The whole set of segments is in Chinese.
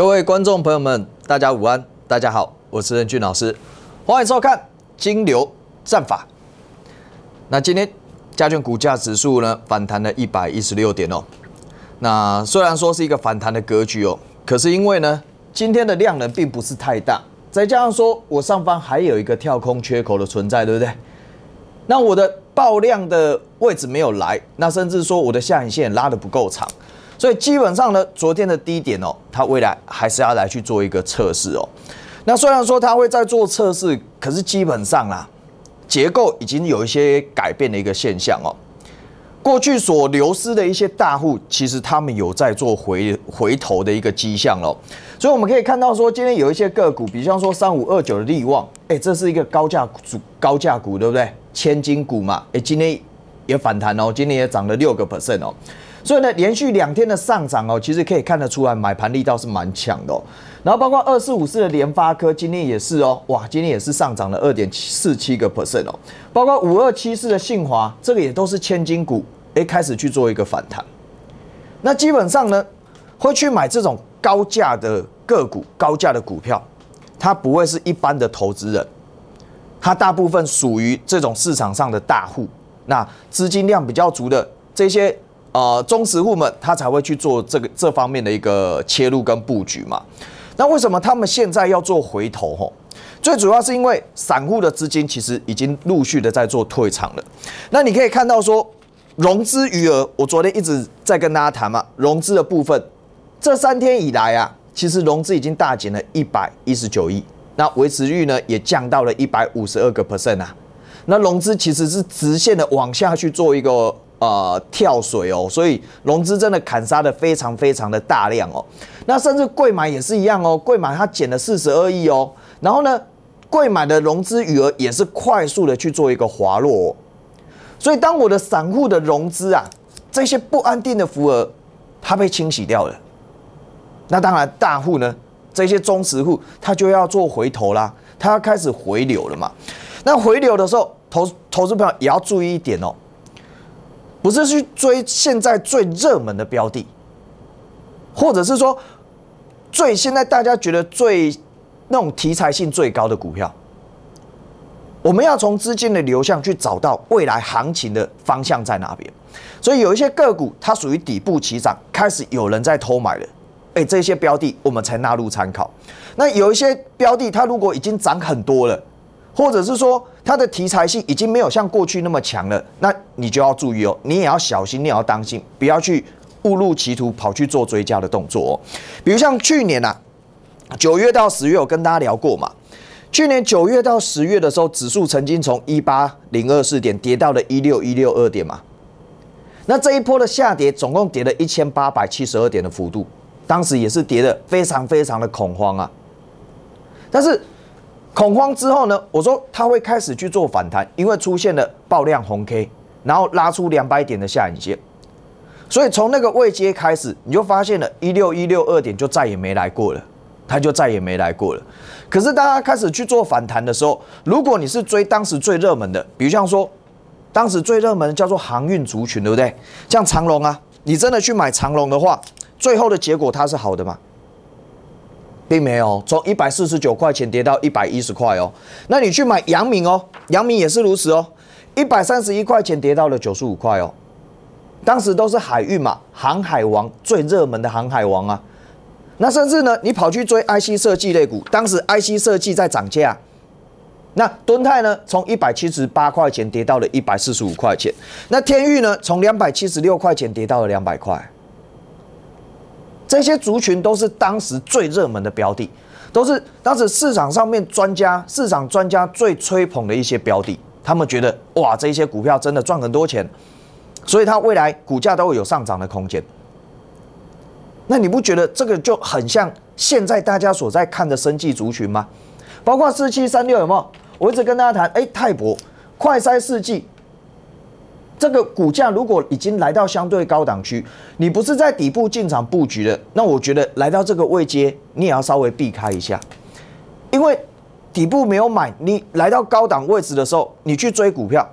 各位观众朋友们，大家午安，大家好，我是任俊老师，欢迎收看金流战法。那今天加权股价指数呢反弹了一百一十六点哦。那虽然说是一个反弹的格局哦，可是因为呢今天的量能并不是太大，再加上说我上方还有一个跳空缺口的存在，对不对？那我的爆量的位置没有来，那甚至说我的下影线拉的不够长。所以基本上呢，昨天的低点哦，它未来还是要来去做一个测试哦。那虽然说它会在做测试，可是基本上啦，结构已经有一些改变的一个现象哦。过去所流失的一些大户，其实他们有在做回回头的一个迹象喽。所以我们可以看到说，今天有一些个股，比方说三五二九的利旺，哎，这是一个高价股，高价股对不对？千金股嘛，哎，今天也反弹哦，今天也涨了六个 percent 哦。所以呢，连续两天的上涨哦，其实可以看得出来买盘力道是蛮强的。然后包括二四五四的联发科，今天也是哦，哇，今天也是上涨了二点四七个 percent 哦。包括五二七四的信华，这个也都是千金股，哎，开始去做一个反弹。那基本上呢，会去买这种高价的个股、高价的股票，它不会是一般的投资人，它大部分属于这种市场上的大户，那资金量比较足的这些。呃，中实户们他才会去做这个这方面的一个切入跟布局嘛。那为什么他们现在要做回头？吼，最主要是因为散户的资金其实已经陆续的在做退场了。那你可以看到说，融资余额，我昨天一直在跟大家谈嘛，融资的部分，这三天以来啊，其实融资已经大减了一百一十九亿，那维持率呢也降到了一百五十二个 percent 啊。那融资其实是直线的往下去做一个。呃，跳水哦，所以融资真的砍杀的非常非常的大量哦。那甚至贵买也是一样哦，贵买它减了四十二亿哦。然后呢，贵买的融资余额也是快速的去做一个滑落。哦。所以当我的散户的融资啊，这些不安定的浮额，它被清洗掉了。那当然大户呢，这些中实户他就要做回头啦，他要开始回流了嘛。那回流的时候，投投资朋友也要注意一点哦。不是去追现在最热门的标的，或者是说最现在大家觉得最那种题材性最高的股票，我们要从资金的流向去找到未来行情的方向在哪边。所以有一些个股它属于底部起涨，开始有人在偷买了，哎，这些标的我们才纳入参考。那有一些标的它如果已经涨很多了。或者是说它的题材性已经没有像过去那么强了，那你就要注意哦，你也要小心，你也要当心，不要去误入歧途，跑去做追加的动作哦。比如像去年呐，九月到十月，我跟大家聊过嘛。去年九月到十月的时候，指数曾经从一八零二四点跌到了一六一六二点嘛。那这一波的下跌，总共跌了一千八百七十二点的幅度，当时也是跌的非常非常的恐慌啊。但是。恐慌之后呢？我说它会开始去做反弹，因为出现了爆量红 K，然后拉出两百点的下影线，所以从那个位阶开始，你就发现了一六一六二点就再也没来过了，它就再也没来过了。可是大家开始去做反弹的时候，如果你是追当时最热门的，比如像说当时最热门的叫做航运族群，对不对？像长龙啊，你真的去买长龙的话，最后的结果它是好的吗？并没有从一百四十九块钱跌到一百一十块哦，那你去买阳明哦，阳明也是如此哦，一百三十一块钱跌到了九十五块哦，当时都是海运嘛，航海王最热门的航海王啊，那甚至呢，你跑去追 IC 设计类股，当时 IC 设计在涨价，那敦泰呢，从一百七十八块钱跌到了一百四十五块钱，那天域呢，从两百七十六块钱跌到了两百块。这些族群都是当时最热门的标的，都是当时市场上面专家、市场专家最吹捧的一些标的。他们觉得哇，这些股票真的赚很多钱，所以它未来股价都会有上涨的空间。那你不觉得这个就很像现在大家所在看的生技族群吗？包括四七三六有没有？我一直跟大家谈，哎，泰博、快筛试剂。这个股价如果已经来到相对高档区，你不是在底部进场布局的，那我觉得来到这个位阶，你也要稍微避开一下，因为底部没有买，你来到高档位置的时候，你去追股票，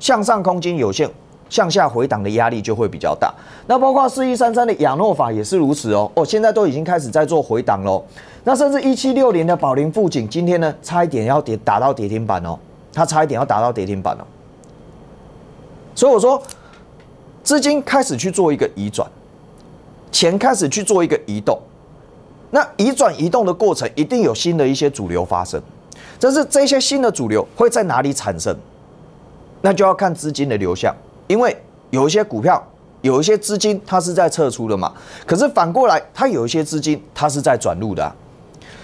向上空间有限，向下回档的压力就会比较大。那包括四一三三的亚诺法也是如此哦，哦，现在都已经开始在做回档喽。那甚至一七六零的宝林富锦，今天呢差一点要跌打到跌停板哦，它差一点要打到跌停板哦。所以我说，资金开始去做一个移转，钱开始去做一个移动。那移转移动的过程，一定有新的一些主流发生。但是这些新的主流会在哪里产生？那就要看资金的流向，因为有一些股票，有一些资金它是在撤出的嘛。可是反过来，它有一些资金它是在转入的。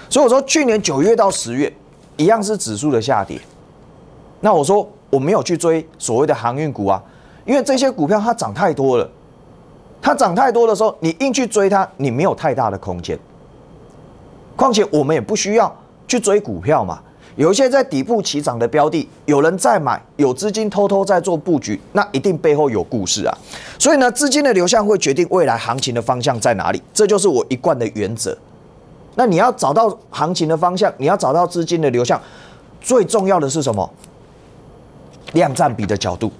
所以我说，去年九月到十月，一样是指数的下跌。那我说我没有去追所谓的航运股啊，因为这些股票它涨太多了，它涨太多的时候，你硬去追它，你没有太大的空间。况且我们也不需要去追股票嘛。有一些在底部起涨的标的，有人在买，有资金偷偷在做布局，那一定背后有故事啊。所以呢，资金的流向会决定未来行情的方向在哪里，这就是我一贯的原则。那你要找到行情的方向，你要找到资金的流向，最重要的是什么？量占比的角度，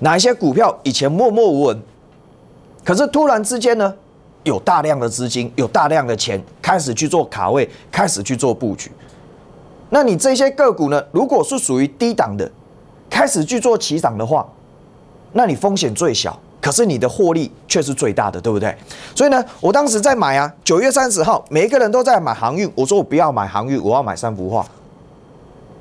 哪一些股票以前默默无闻，可是突然之间呢，有大量的资金，有大量的钱开始去做卡位，开始去做布局。那你这些个股呢？如果是属于低档的，开始去做起涨的话，那你风险最小，可是你的获利却是最大的，对不对？所以呢，我当时在买啊，九月三十号，每一个人都在买航运，我说我不要买航运，我要买三幅画。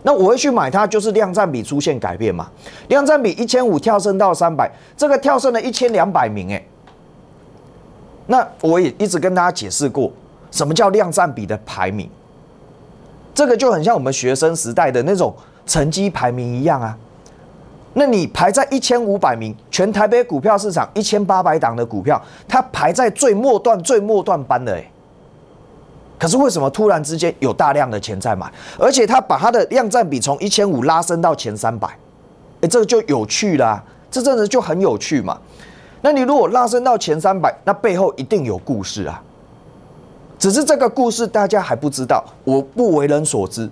那我会去买它，就是量占比出现改变嘛？量占比一千五跳升到三百，这个跳升了一千两百名，哎，那我也一直跟大家解释过，什么叫量占比的排名。这个就很像我们学生时代的那种成绩排名一样啊。那你排在一千五百名，全台北股票市场一千八百档的股票，它排在最末段、最末段班的哎。可是为什么突然之间有大量的钱在买，而且他把他的量占比从一千五拉升到前三百？哎，这个就有趣啦，这真的就很有趣嘛。那你如果拉升到前三百，那背后一定有故事啊。只是这个故事大家还不知道，我不为人所知。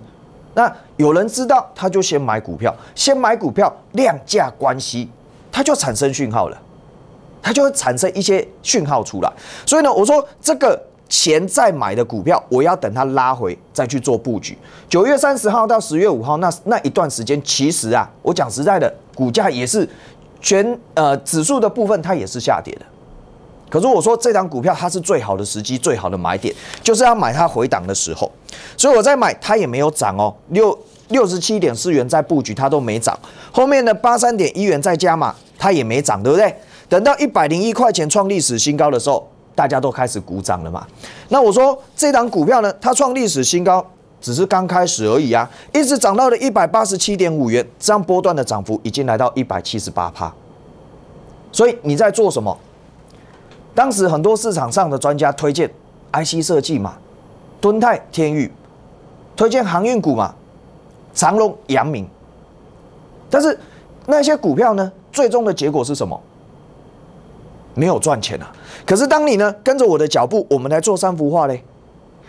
那有人知道，他就先买股票，先买股票，量价关系，它就产生讯号了，它就会产生一些讯号出来。所以呢，我说这个钱再买的股票，我要等它拉回再去做布局。九月三十号到十月五号那那一段时间，其实啊，我讲实在的，股价也是全呃指数的部分，它也是下跌的。可是我说这张股票它是最好的时机，最好的买点，就是要买它回档的时候。所以我在买它也没有涨哦，六六十七点四元在布局它都没涨，后面的八三点一元在加码它也没涨，对不对？等到一百零一块钱创历史新高的时候，大家都开始鼓掌了嘛。那我说这张股票呢，它创历史新高只是刚开始而已啊，一直涨到了一百八十七点五元，这样波段的涨幅已经来到一百七十八趴。所以你在做什么？当时很多市场上的专家推荐 IC 设计嘛，敦泰、天域，推荐航运股嘛，长隆、阳明。但是那些股票呢，最终的结果是什么？没有赚钱啊。可是当你呢跟着我的脚步，我们来做三幅画嘞。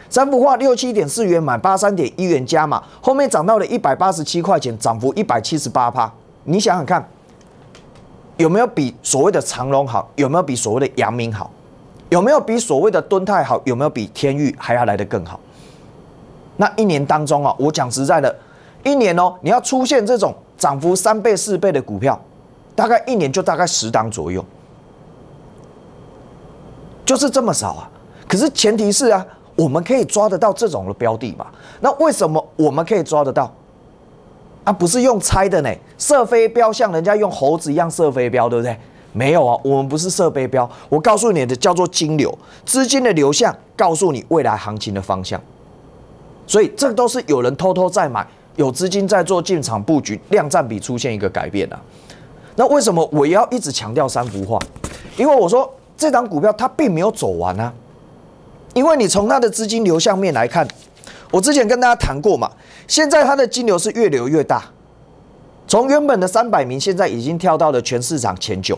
三幅画六七点四元买八三点一元加码，后面涨到了一百八十七块钱，涨幅一百七十八趴。你想想看。有没有比所谓的长隆好？有没有比所谓的阳明好？有没有比所谓的敦泰好？有没有比天域还要来得更好？那一年当中啊，我讲实在的，一年哦，你要出现这种涨幅三倍四倍的股票，大概一年就大概十档左右，就是这么少啊。可是前提是啊，我们可以抓得到这种的标的嘛？那为什么我们可以抓得到？啊，不是用猜的呢，射飞镖像人家用猴子一样射飞镖，对不对？没有啊，我们不是射飞镖，我告诉你的叫做金流，资金的流向，告诉你未来行情的方向。所以这都是有人偷偷在买，有资金在做进场布局，量占比出现一个改变啊。那为什么我要一直强调三幅画？因为我说这档股票它并没有走完啊，因为你从它的资金流向面来看。我之前跟大家谈过嘛，现在它的金流是越流越大，从原本的三百名，现在已经跳到了全市场前九，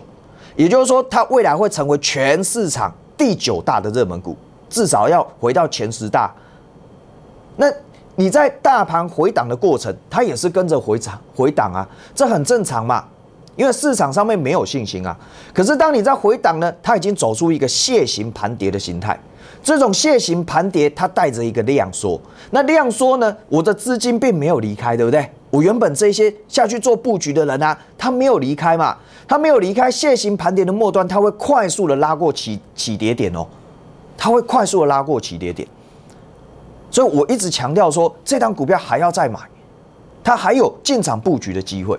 也就是说，它未来会成为全市场第九大的热门股，至少要回到前十大。那你在大盘回档的过程，它也是跟着回涨回档啊，这很正常嘛。因为市场上面没有信心啊。可是当你在回档呢，它已经走出一个楔形盘跌的形态。这种楔形盘跌，它带着一个量缩。那量缩呢，我的资金并没有离开，对不对？我原本这些下去做布局的人啊，他没有离开嘛，他没有离开楔形盘跌的末端，他会快速的拉过起起跌点哦，他会快速的拉过起跌点。所以我一直强调说，这张股票还要再买，它还有进场布局的机会。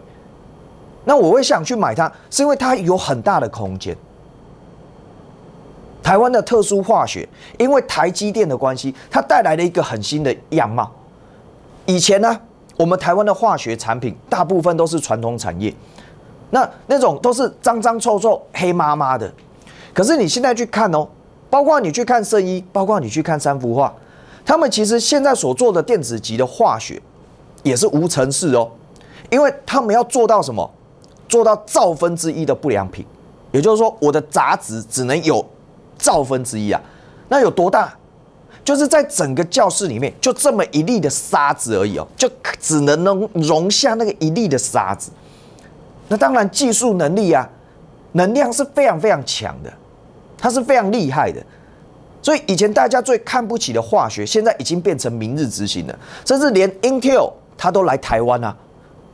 那我会想去买它，是因为它有很大的空间。台湾的特殊化学，因为台积电的关系，它带来了一个很新的样貌。以前呢，我们台湾的化学产品大部分都是传统产业，那那种都是脏脏臭臭、黑麻麻的。可是你现在去看哦，包括你去看圣衣，包括你去看三幅画。他们其实现在所做的电子级的化学也是无尘室哦，因为他们要做到什么？做到兆分之一的不良品，也就是说，我的杂质只能有兆分之一啊。那有多大？就是在整个教室里面就这么一粒的沙子而已哦，就只能能容下那个一粒的沙子。那当然技术能力啊，能量是非常非常强的，它是非常厉害的。所以以前大家最看不起的化学，现在已经变成明日之星了。甚至连 Intel 他都来台湾啊，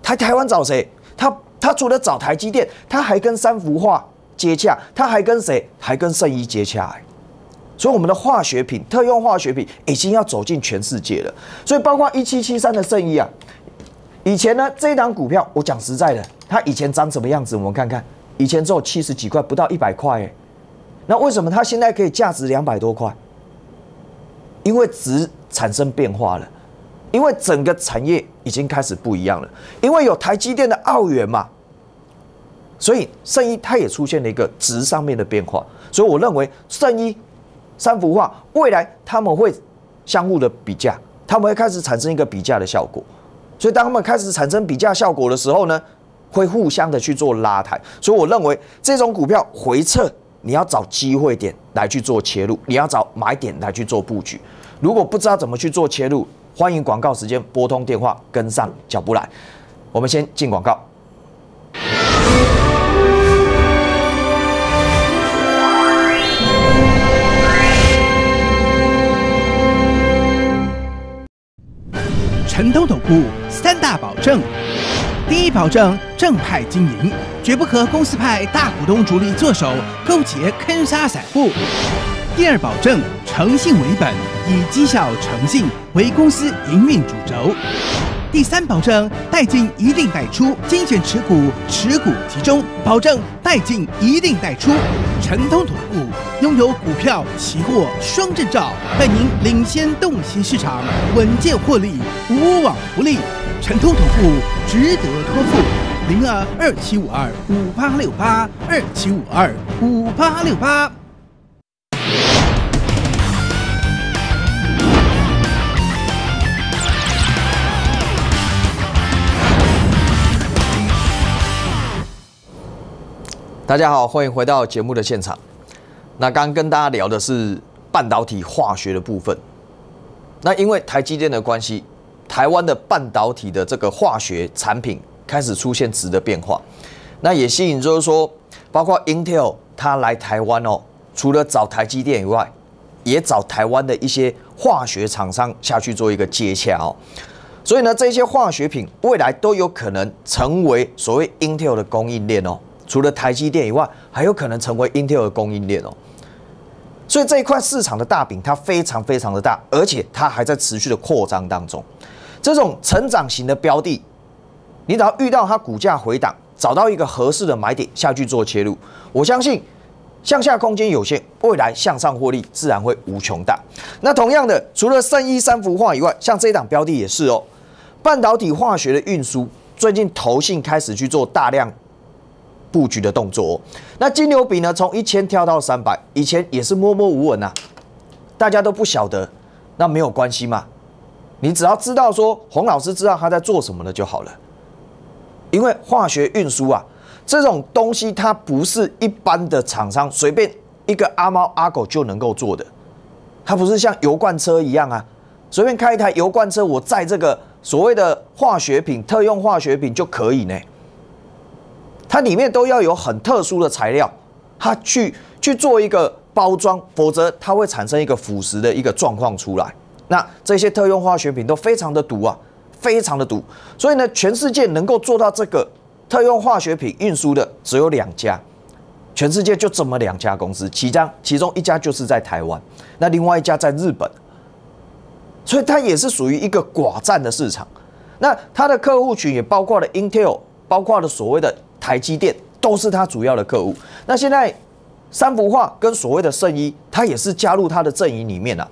台台湾找谁？他他除了找台积电，他还跟三幅画接洽，他还跟谁？还跟圣衣接洽。所以我们的化学品，特用化学品已经要走进全世界了。所以包括一七七三的圣衣啊，以前呢这一档股票，我讲实在的，它以前长什么样子？我们看看，以前只有七十几块，不到一百块哎。那为什么它现在可以价值两百多块？因为值产生变化了，因为整个产业已经开始不一样了，因为有台积电的澳元嘛，所以圣衣它也出现了一个值上面的变化。所以我认为圣衣三幅画未来他们会相互的比价，他们会开始产生一个比价的效果。所以当他们开始产生比价效果的时候呢，会互相的去做拉抬。所以我认为这种股票回撤。你要找机会点来去做切入，你要找买点来去做布局。如果不知道怎么去做切入，欢迎广告时间拨通电话跟上脚步来。我们先进广告。陈东总部三大保证。第一，保证正派经营，绝不和公司派大股东主力做手，勾结坑杀散户。第二，保证诚信为本，以绩效诚信为公司营运主轴。第三，保证带进一定带出，精选持股，持股集中，保证带进一定带出。陈通总部拥有股票、期货双证照，带您领先洞悉市场，稳健获利，无往不利。陈通总部值得托付，零二二七五二五八六八二七五二五八六八。大家好，欢迎回到节目的现场。那刚跟大家聊的是半导体化学的部分。那因为台积电的关系，台湾的半导体的这个化学产品开始出现值的变化。那也吸引就是说，包括 Intel 它来台湾哦，除了找台积电以外，也找台湾的一些化学厂商下去做一个接洽哦。所以呢，这些化学品未来都有可能成为所谓 Intel 的供应链哦。除了台积电以外，还有可能成为 Intel 的供应链哦。所以这一块市场的大饼它非常非常的大，而且它还在持续的扩张当中。这种成长型的标的，你只要遇到它股价回档，找到一个合适的买点下去做切入，我相信向下空间有限，未来向上获利自然会无穷大。那同样的，除了圣衣三幅画以外，像这一档标的也是哦，半导体化学的运输，最近投信开始去做大量。布局的动作，那金牛比呢？从一千跳到三百，以前也是默默无闻啊，大家都不晓得，那没有关系嘛，你只要知道说洪老师知道他在做什么了就好了。因为化学运输啊，这种东西它不是一般的厂商随便一个阿猫阿狗就能够做的，它不是像油罐车一样啊，随便开一台油罐车，我载这个所谓的化学品、特用化学品就可以呢。它里面都要有很特殊的材料，它去去做一个包装，否则它会产生一个腐蚀的一个状况出来。那这些特用化学品都非常的毒啊，非常的毒。所以呢，全世界能够做到这个特用化学品运输的只有两家，全世界就这么两家公司，其中其中一家就是在台湾，那另外一家在日本。所以它也是属于一个寡占的市场。那它的客户群也包括了 Intel，包括了所谓的台积电，都是它主要的客户。那现在三幅画跟所谓的圣衣，它也是加入它的阵营里面了。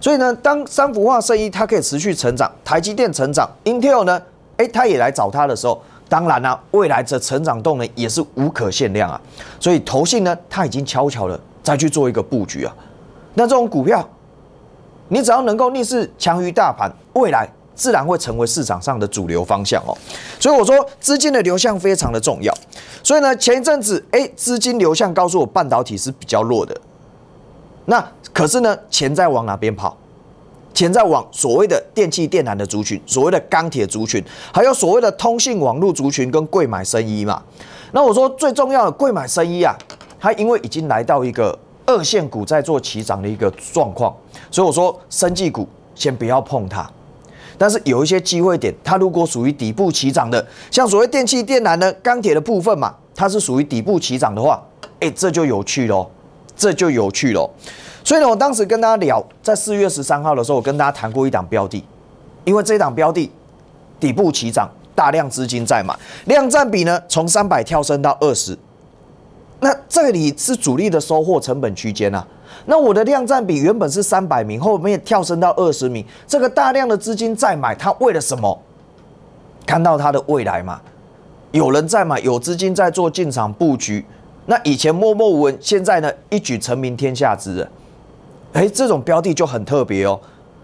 所以呢，当三幅画圣衣它可以持续成长，台积电成长，Intel 呢，哎，它也来找它的时候，当然啦，未来的成长动能也是无可限量啊。所以投信呢，它已经悄悄的再去做一个布局啊。那这种股票，你只要能够逆势强于大盘，未来。自然会成为市场上的主流方向哦，所以我说资金的流向非常的重要。所以呢，前一阵子，哎，资金流向告诉我半导体是比较弱的。那可是呢，钱在往哪边跑？钱在往所谓的电气电缆的族群，所谓的钢铁族群，还有所谓的通信网络族群跟贵买生衣嘛。那我说最重要的贵买生衣啊，它因为已经来到一个二线股在做起涨的一个状况，所以我说生技股先不要碰它。但是有一些机会点，它如果属于底部起涨的，像所谓电气电缆呢、钢铁的部分嘛，它是属于底部起涨的话，哎，这就有趣喽，这就有趣喽。所以呢，我当时跟大家聊，在四月十三号的时候，我跟大家谈过一档标的，因为这一档标的底部起涨，大量资金在买，量占比呢从三百跳升到二十，那这里是主力的收获成本区间啊。那我的量占比原本是三百名，后面跳升到二十名，这个大量的资金在买，它为了什么？看到它的未来嘛？有人在买，有资金在做进场布局。那以前默默无闻，现在呢一举成名天下知人。哎，这种标的就很特别哦。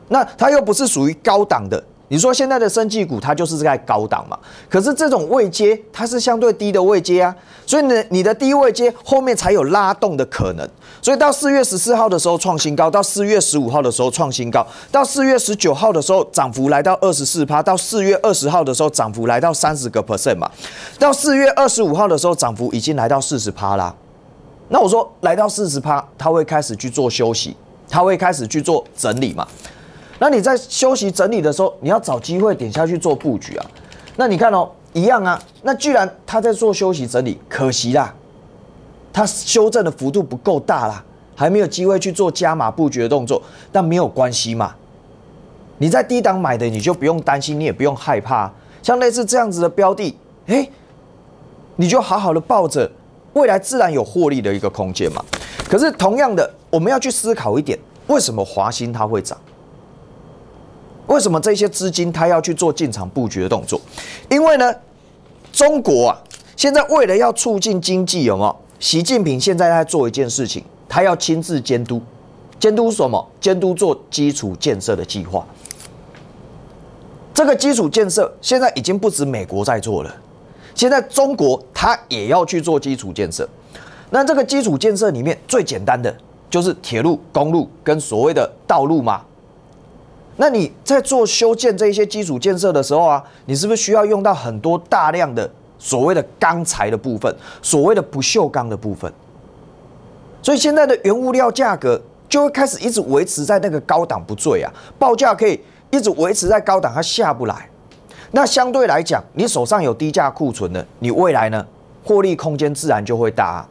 那它又不是属于高档的。你说现在的生技股，它就是在高档嘛？可是这种位阶，它是相对低的位阶啊，所以呢，你的低位阶后面才有拉动的可能。所以到四月十四号的时候创新高，到四月十五号的时候创新高，到四月十九号的时候涨幅来到二十四趴，到四月二十号的时候涨幅来到三十个 percent 嘛，到四月二十五号的时候涨幅已经来到四十趴啦。那我说来到四十趴，它会开始去做休息，它会开始去做整理嘛？那你在休息整理的时候，你要找机会点下去做布局啊。那你看哦，一样啊。那既然他在做休息整理，可惜啦，他修正的幅度不够大啦，还没有机会去做加码布局的动作。但没有关系嘛，你在低档买的，你就不用担心，你也不用害怕。像类似这样子的标的，哎，你就好好的抱着，未来自然有获利的一个空间嘛。可是同样的，我们要去思考一点，为什么华兴它会涨？为什么这些资金他要去做进场布局的动作？因为呢，中国啊，现在为了要促进经济，有没有？习近平现在在做一件事情，他要亲自监督，监督什么？监督做基础建设的计划。这个基础建设现在已经不止美国在做了，现在中国他也要去做基础建设。那这个基础建设里面最简单的就是铁路、公路跟所谓的道路嘛。那你在做修建这一些基础建设的时候啊，你是不是需要用到很多大量的所谓的钢材的部分，所谓的不锈钢的部分？所以现在的原物料价格就会开始一直维持在那个高档不坠啊，报价可以一直维持在高档，它下不来。那相对来讲，你手上有低价库存的，你未来呢获利空间自然就会大。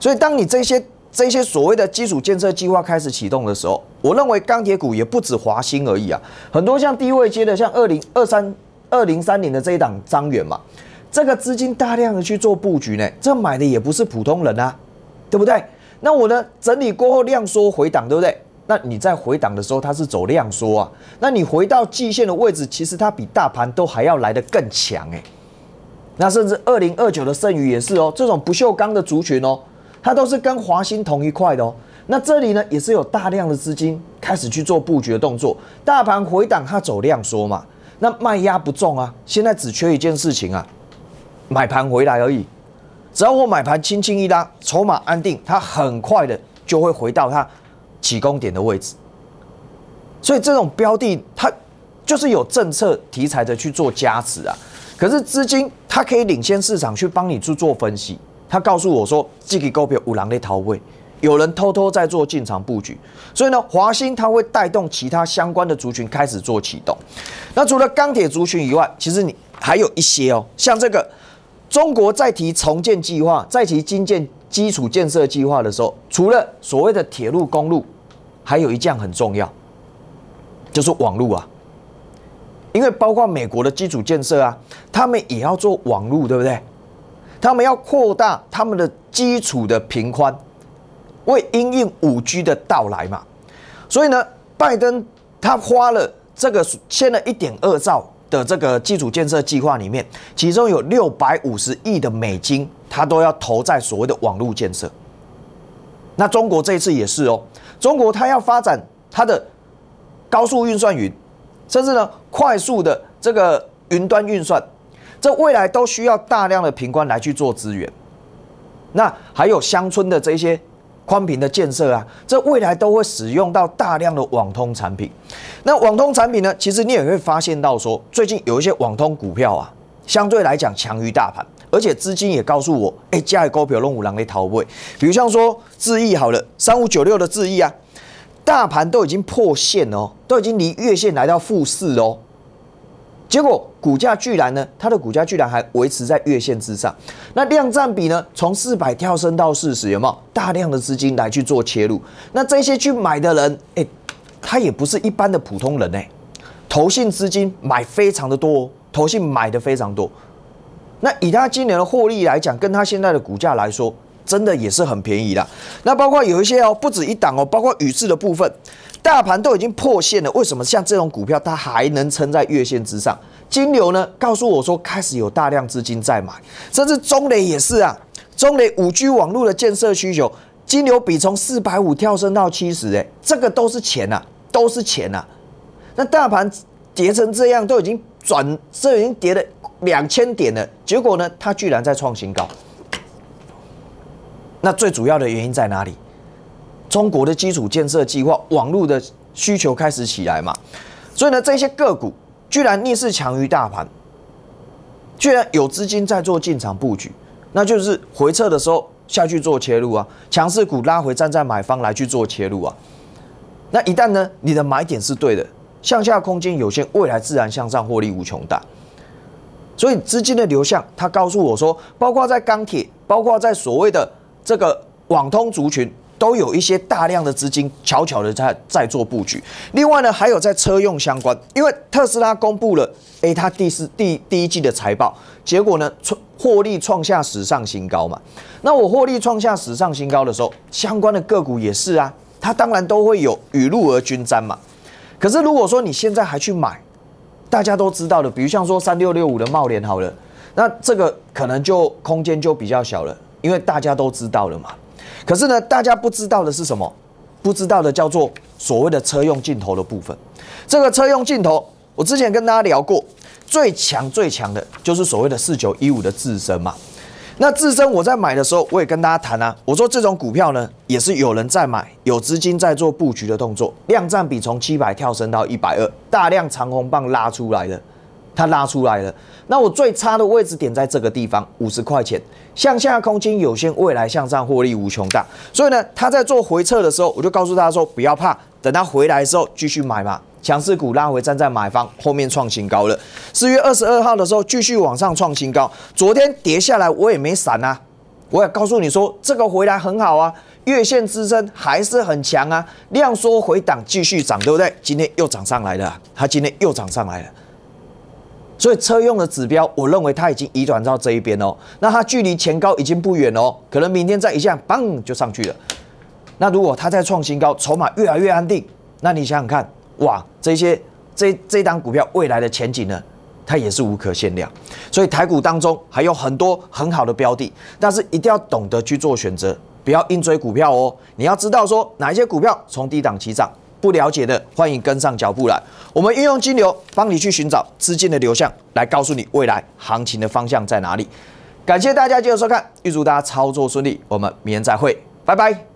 所以当你这些。这些所谓的基础建设计划开始启动的时候，我认为钢铁股也不止华兴而已啊，很多像低位接的，像二零二三、二零三零的这一档张元嘛，这个资金大量的去做布局呢，这买的也不是普通人啊，对不对？那我呢整理过后量缩回档，对不对？那你在回档的时候，它是走量缩啊，那你回到季线的位置，其实它比大盘都还要来得更强哎，那甚至二零二九的剩余也是哦，这种不锈钢的族群哦。它都是跟华兴同一块的哦，那这里呢也是有大量的资金开始去做布局的动作，大盘回档它走量缩嘛，那卖压不重啊，现在只缺一件事情啊，买盘回来而已，只要我买盘轻轻一拉，筹码安定，它很快的就会回到它起攻点的位置，所以这种标的它就是有政策题材的去做加持啊，可是资金它可以领先市场去帮你去做分析，他告诉我说，这个股票五郎的逃位，有人偷偷在做进场布局，所以呢，华兴它会带动其他相关的族群开始做启动。那除了钢铁族群以外，其实你还有一些哦，像这个中国在提重建计划、在提基建基础建设计划的时候，除了所谓的铁路、公路，还有一项很重要，就是网路啊。因为包括美国的基础建设啊，他们也要做网路，对不对？他们要扩大他们的基础的频宽，为因应五 G 的到来嘛。所以呢，拜登他花了这个签了一点二兆的这个基础建设计划里面，其中有六百五十亿的美金，他都要投在所谓的网络建设。那中国这一次也是哦，中国它要发展它的高速运算云。甚至呢，快速的这个云端运算，这未来都需要大量的频宽来去做资源。那还有乡村的这些宽频的建设啊，这未来都会使用到大量的网通产品。那网通产品呢，其实你也会发现到说，最近有一些网通股票啊，相对来讲强于大盘，而且资金也告诉我，哎，加一高票龙五郎的逃位，比如像说智毅好了，三五九六的智毅啊。大盘都已经破线哦，都已经离月线来到负四哦，结果股价居然呢，它的股价居然还维持在月线之上。那量占比呢，从四百跳升到四十，有没有大量的资金来去做切入？那这些去买的人，哎，他也不是一般的普通人哎，投信资金买非常的多，投信买的非常多。那以他今年的获利来讲，跟他现在的股价来说。真的也是很便宜的，那包括有一些哦，不止一档哦，包括宇智的部分，大盘都已经破线了，为什么像这种股票它还能撑在月线之上？金牛呢告诉我说开始有大量资金在买，甚至中磊也是啊，中磊五 G 网络的建设需求，金牛比从四百五跳升到七十，哎，这个都是钱呐，都是钱呐。那大盘跌成这样，都已经转，这已经跌了两千点了，结果呢，它居然在创新高。那最主要的原因在哪里？中国的基础建设计划、网络的需求开始起来嘛，所以呢，这些个股居然逆势强于大盘，居然有资金在做进场布局，那就是回撤的时候下去做切入啊，强势股拉回站在买方来去做切入啊。那一旦呢，你的买点是对的，向下空间有限，未来自然向上获利无穷大。所以资金的流向，他告诉我说，包括在钢铁，包括在所谓的。这个网通族群都有一些大量的资金悄悄的在在做布局。另外呢，还有在车用相关，因为特斯拉公布了，哎，它第四第第一季的财报，结果呢，创获利创下史上新高嘛。那我获利创下史上新高的时候，相关的个股也是啊，它当然都会有雨露而均沾嘛。可是如果说你现在还去买，大家都知道的，比如像说三六六五的茂联好了，那这个可能就空间就比较小了。因为大家都知道了嘛，可是呢，大家不知道的是什么？不知道的叫做所谓的车用镜头的部分。这个车用镜头，我之前跟大家聊过，最强最强的就是所谓的四九一五的自身嘛。那自身我在买的时候，我也跟大家谈啊，我说这种股票呢，也是有人在买，有资金在做布局的动作，量占比从七百跳升到一百二，大量长红棒拉出来的。它拉出来了，那我最差的位置点在这个地方，五十块钱，向下空间有限，未来向上获利无穷大。所以呢，他在做回撤的时候，我就告诉他说不要怕，等他回来的时候继续买嘛。强势股拉回站在买方，后面创新高了。四月二十二号的时候继续往上创新高，昨天跌下来我也没闪啊，我也告诉你说这个回来很好啊，月线支撑还是很强啊，量缩回档继续涨，对不对？今天又涨上来了，它今天又涨上来了。所以车用的指标，我认为它已经移转到这一边哦。那它距离前高已经不远哦，可能明天再一下，嘣就上去了。那如果它再创新高，筹码越来越安定，那你想想看，哇，这些这这档股票未来的前景呢，它也是无可限量。所以台股当中还有很多很好的标的，但是一定要懂得去做选择，不要硬追股票哦。你要知道说哪一些股票从低档起涨。不了解的，欢迎跟上脚步来。我们运用金流帮你去寻找资金的流向，来告诉你未来行情的方向在哪里。感谢大家继续收看，预祝大家操作顺利。我们明天再会，拜拜。